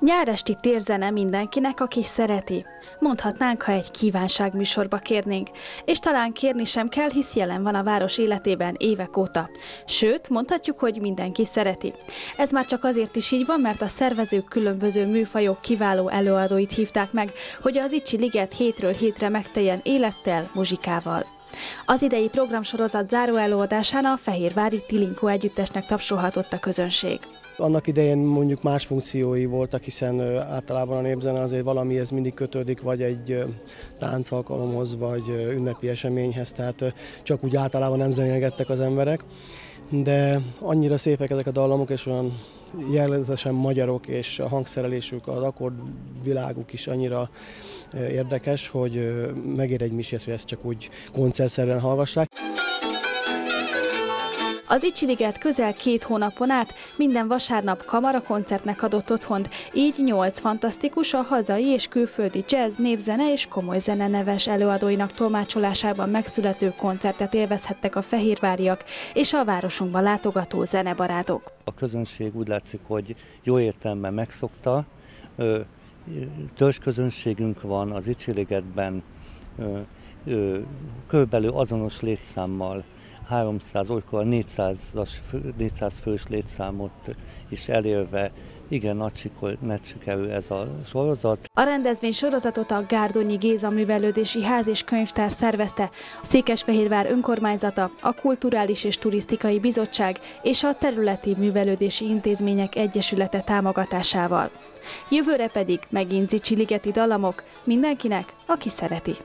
Nyáresti térzene mindenkinek, aki szereti. Mondhatnánk, ha egy kívánság műsorba kérnénk. És talán kérni sem kell, hisz jelen van a város életében évek óta. Sőt, mondhatjuk, hogy mindenki szereti. Ez már csak azért is így van, mert a szervezők különböző műfajok kiváló előadóit hívták meg, hogy az Icsi Liget hétről hétre megteljen élettel, muzsikával. Az idei programsorozat záró előadásán a Fehérvári Tilinkó együttesnek tapsolhatott a közönség. Annak idején mondjuk más funkciói voltak, hiszen általában a népzene azért valamihez mindig kötődik, vagy egy táncalkalomhoz, vagy ünnepi eseményhez, tehát csak úgy általában nem zenélgettek az emberek. De annyira szépek ezek a dallamok, és olyan jellegzetesen magyarok, és a hangszerelésük, az akkordviláguk is annyira érdekes, hogy megér egy misét, hogy ezt csak úgy koncertszerűen hallgassák. Az Icsiliget közel két hónapon át minden vasárnap kamarakoncertnek adott otthont, így nyolc fantasztikus a hazai és külföldi jazz, népzene és komoly zene neves előadóinak tolmácsolásában megszülető koncertet élvezhettek a fehérváriak és a városunkban látogató zenebarátok. A közönség úgy látszik, hogy jó értelemben megszokta, törzsközönségünk van az Icsiligetben, körülbelül azonos létszámmal 300, olykor 400, 400 fős létszámot is elérve igen nagy, sikerű ez a sorozat. A rendezvény sorozatot a Gárdonyi Géza Művelődési Ház és Könyvtár szervezte, Székesfehérvár önkormányzata, a Kulturális és Turisztikai Bizottság és a Területi Művelődési Intézmények Egyesülete támogatásával. Jövőre pedig megint Zicsi Ligeti dallamok mindenkinek, aki szereti.